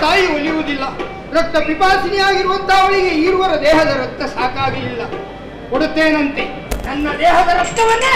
ತಾಯಿ ಒಲಿಯುವುದಿಲ್ಲ ರಕ್ತ ಪಿಪಾಸಿನಿಯಾಗಿರುವಂತ ಅವಳಿಗೆ ಇರುವರ ದೇಹದ ರಕ್ತ ಸಾಕಾಗಲಿಲ್ಲ ಕೊಡುತ್ತೇನಂತೆ? ನನ್ನ ದೇಹದ ರಕ್ತವನ್ನೇ?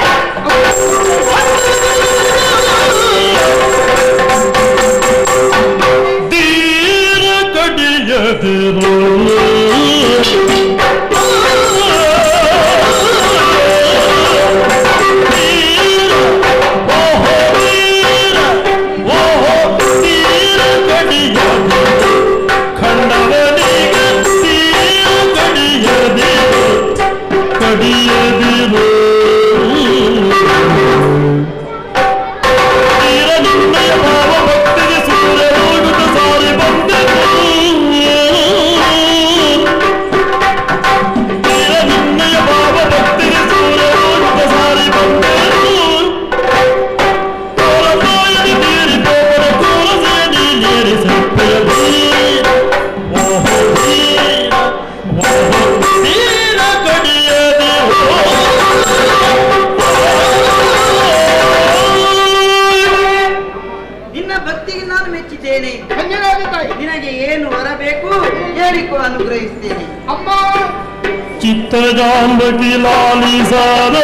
चित्त जाम्ब की लाली सारे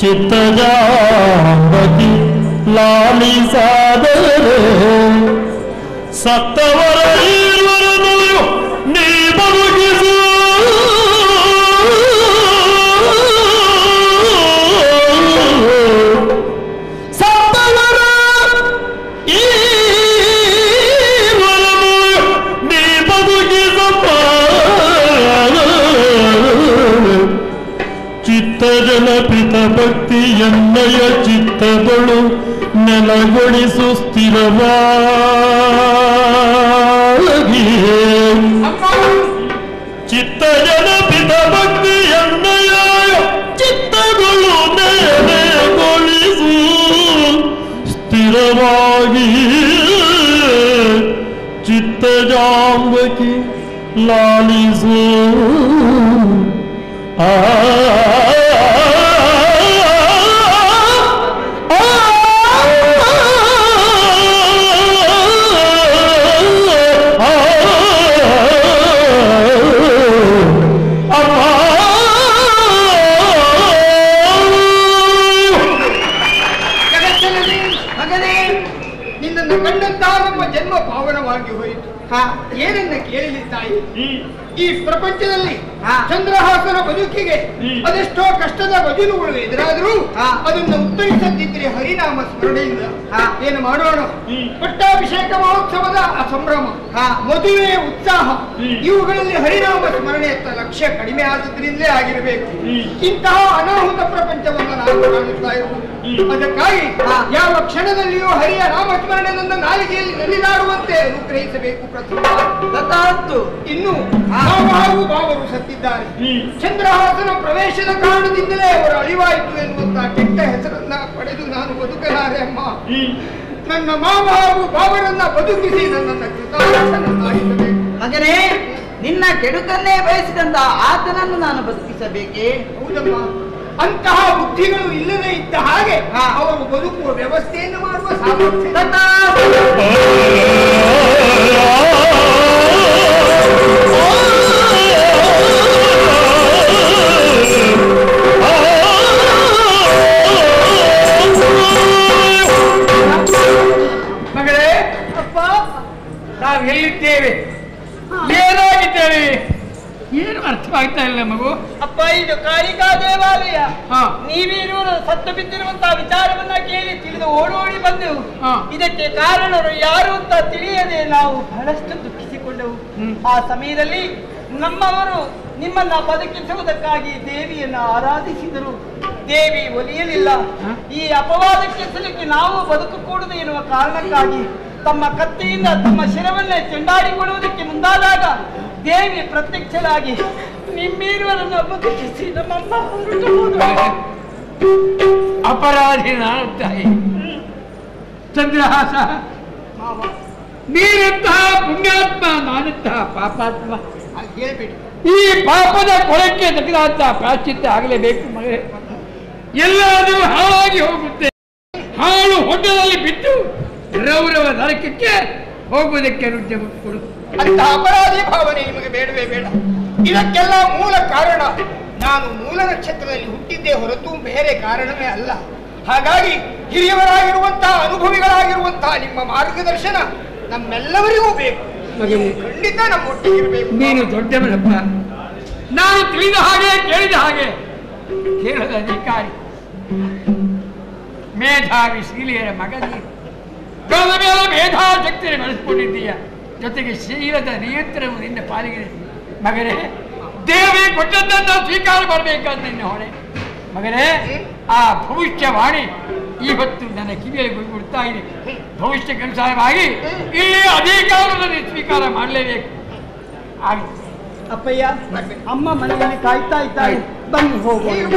चित्त जाम्ब की लाली सारे सत्तवर सत्वर नीबो ಭಕ್ತಿ ಎನ್ನಯ ಚಿತ್ತದೊಳು ನೆಲಗೊಳಿಸು ಸ್ಥಿರವಾಗಿ ಚಿತ್ತ ಜನಪಿತ ಪಿತ ಭಕ್ತಿ ಎನ್ನಯ ಚಿತ್ತದೊಳು ನೆಲೆಗೊಳಿಸು ಸ್ಥಿರವಾಗಿ? ಚಿತ್ತಜಾಂಬಕಿ ಲಾಲಿಸು. ಆ ಈ ಪ್ರಪಂಚದಲ್ಲಿ. ಚಂದ್ರಹಾಸನ ಬದುಕಿಗೆ. ಅದೆಷ್ಟೋ ಕಷ್ಟದ ಬದುಲುಗಳು ಎದುರಾದ್ರೂ. ಅದನ್ನು ಉತ್ತರಿಸದಿದ್ರೆ ಹರಿನಾಮ ಸ್ಮರಣೆಯಿಂದ. ಏನು ಮಾಡೋಣ. ಪಟ್ಟಾಭಿಷೇಕ ಮಹೋತ್ಸವದ ಆ ಸಂಭ್ರಮ ಹಾ. ಮದುವೆ ಉತ್ಸಾಹ ಇವುಗಳಲ್ಲಿ ಹರಿನಾಮ ಸ್ಮರಣೆಯತ್ತ ಲಕ್ಷ್ಯ ಕಡಿಮೆ ಆದದ್ರಿಂದಲೇ ಆಗಿರಬೇಕು. ಇಂತಹ ಅನಾಹುತ ಪ್ರಪಂಚವನ್ನು ನಾವು ಕಾಣುತ್ತಾ ಇರುವುದು ಅದಕ್ಕಾಗಿ. ಯಾವ ಕ್ಷಣದಲ್ಲಿಯೂ ಹರಿಯ ನಾಮಸ್ಮರಣೆ ನನ್ನ ನಾಲಿಗೆಯಲ್ಲಿ ನಲಿದಾಡುವಂತೆ ಅನುಗ್ರಹಿಸಬೇಕು ಪ್ರಥಮ ಇನ್ನು ಹಾ. ಬಾವರು ಸತ್ತಿದ್ದಾರೆ. ಚಂದ್ರಹಾಸನ ಪ್ರವೇಶದ ಕಾರಣದಿಂದಲೇ ಅವರು ಅಳಿವಾಯಿತು ಎನ್ನುವಂತಹ ಕೆಟ್ಟ ಹೆಸರನ್ನ ಪಡೆದು ನಾನು ಬದುಕಲಾರೆ ಅಮ್ಮ. ನನ್ನ ಮಾವ ಹಾಗೂ ಭಾವರನ್ನ ಬದುಕಿಸಿ ನನ್ನನ್ನ ಕೃತಾರ್ಥನನ್ನಾಗಿಸಬೇಕು ಮಗನೇ ನಿನ್ನ ಕೆಡುಕನ್ನೇ ಬಯಸಿದಂತ ಆತನನ್ನು ನಾನು ಬದುಕಿಸಬೇಕೇ ಹೌದಮ್ಮ ಅಂತಹ ಬುದ್ಧಿಗಳು ಇಲ್ಲದೆ ಇದ್ದ ಹಾಗೆ. ಅವರು ಬದುಕುವ ವ್ಯವಸ್ಥೆಯನ್ನು ಮಾಡುವ ಸಾಮರ್ಥ್ಯ ದೇವಾಲಯ ಹಾ. ನೀವಿರುವರು ಸತ್ತು ಬಿದ್ದಿರುವಂತಹ ವಿಚಾರವನ್ನ ಕೇಳಿ ತಿಳಿದು ಓಡೋಡಿ ಬಂದೆವು. ಇದಕ್ಕೆ ಕಾರಣರು ಯಾರು ಅಂತ ತಿಳಿಯದೆ ನಾವು ಬಹಳಷ್ಟು ದುಃಖಿಸಿಕೊಂಡೆವು. ಆ ಸಮಯದಲ್ಲಿ ನಮ್ಮವರು ನಿಮ್ಮನ್ನ ಬದುಕಿಸುವುದಕ್ಕಾಗಿ ದೇವಿಯನ್ನ ಆರಾಧಿಸಿದರು. ದೇವಿ ಒಲಿಯಲಿಲ್ಲ. ಈ ಅಪವಾದಕ್ಕೆ ಸಿಲುಕಿ ನಾವು ಬದುಕಕೂಡದು ಎನ್ನುವ ಕಾರಣಕ್ಕಾಗಿ ತಮ್ಮ ಕತ್ತಿಯಿಂದ ತಮ್ಮ ಶಿರವನ್ನೇ ಚೆಂಡಾಡಿಕೊಳ್ಳುವುದಕ್ಕೆ ಮುಂದಾದಾಗ ದೇವಿ ಪ್ರತ್ಯಕ್ಷರಾಗಿ ನಿಮ್ಮೀರುವರನ್ನ ಬದುಕಿಸಿ ನಮ್ಮಮ್ಮ. ಅಪರಾಧಿ ನಾನು ತಾಯಿ ಚಂದ್ರಹಾಸ. ನೀರಂತಹ ಪುಣ್ಯಾತ್ಮ ನಾನಂತಹ ಪಾಪಾತ್ಮ. ಹೇಳ್ಬೇಡಿ. ಈ ಪಾಪದ ಕೊಳಕ್ಕೆ ತಕ್ಕದಂತ ಪ್ರಾಶ್ಚಿತ್ಯ ಆಗಲೇಬೇಕು ಮಗಳೇ. ಎಲ್ಲಾದರೂ ಹಾಳಾಗಿ ಹೋಗುತ್ತೆ. ಹಾಳು ಹೊಟ್ಟೆಯಲ್ಲಿ ಬಿದ್ದು ರೌರವ ನರಕಕ್ಕೆ ಹೋಗುವುದಕ್ಕೆ ಅನುಜ್ಞೆ ಕೊಡು. ಅಂತ ಅಪರಾಧಿ ಭಾವನೆ ನಿಮಗೆ ಬೇಡವೇ ಬೇಡ. ಇದಕ್ಕೆಲ್ಲ ಮೂಲ ಕಾರಣ ನಾನು ಮೂಲ ನಕ್ಷತ್ರದಲ್ಲಿ ಹುಟ್ಟಿದ್ದೇ ಹೊರತು ಬೇರೆ ಕಾರಣವೇ ಅಲ್ಲ. ಹಾಗಾಗಿ ಹಿರಿಯವರಾಗಿರುವಂತಹ ಅನುಭವಿಗಳಾಗಿರುವಂತಹ ನಿಮ್ಮ ಮಾರ್ಗದರ್ಶನ ನಮ್ಮೆಲ್ಲವರಿಗೂ ಬೇಕು. ಖಂಡಿತ ನಮ್ಮೊಟ್ಟಿಗಿರಬೇಕು. ನೀನು ದೊಡ್ಡವನಪ್ಪ. ನಾನು ತಿಳಿದ ಹಾಗೆ ಕೇಳಿದ ಹಾಗೆ ಕೇಳದ ಅಧಿಕಾರಿ. ಮೇಧಾವಿ ಶ್ರೀಲಿಯರ ಮಗ ನೀನು ಶಕ್ತಿಯನ್ನು ಮೇಲೆ ಮೇಧಾಶಕ್ತಿಯನ್ನು ಬೆಳೆಸ್ಕೊಂಡಿದ್ದೀಯ? ಜೊತೆಗೆ ಶೀಲದ ನಿಯಂತ್ರಣವು ನಿನ್ನ ಪಾಲಿಗೆ ಮಗನೇ ದೇವೇ ಕೊಟ್ಟದ್ದನ್ನು ಸ್ವೀಕಾರ ಮಾಡಬೇಕಾದ ನಿನ್ನ ಹೊಣೆ ಮಗನೇ ಆ ಭವಿಷ್ಯವಾಣಿ ಇವತ್ತು ನನ್ನ ಕಿವಿಯಲ್ಲಿ ಗುರುಗುಡ್ತಾ ಇದೆ ಭವಿಷ್ಯಕ್ಕನುಸಾರವಾಗಿ ಈ ಅಧಿಕಾರವನ್ನು ಸ್ವೀಕಾರ ಮಾಡಲೇಬೇಕು ಆಗಿದೆ ಅಪ್ಪಯ್ಯ ಅಮ್ಮ ಮನೆಯಲ್ಲಿ ಕಾಯ್ತಾ ಇದ್ದಾಳೆ ಬನ್ನಿ ಹೋಗೋಣ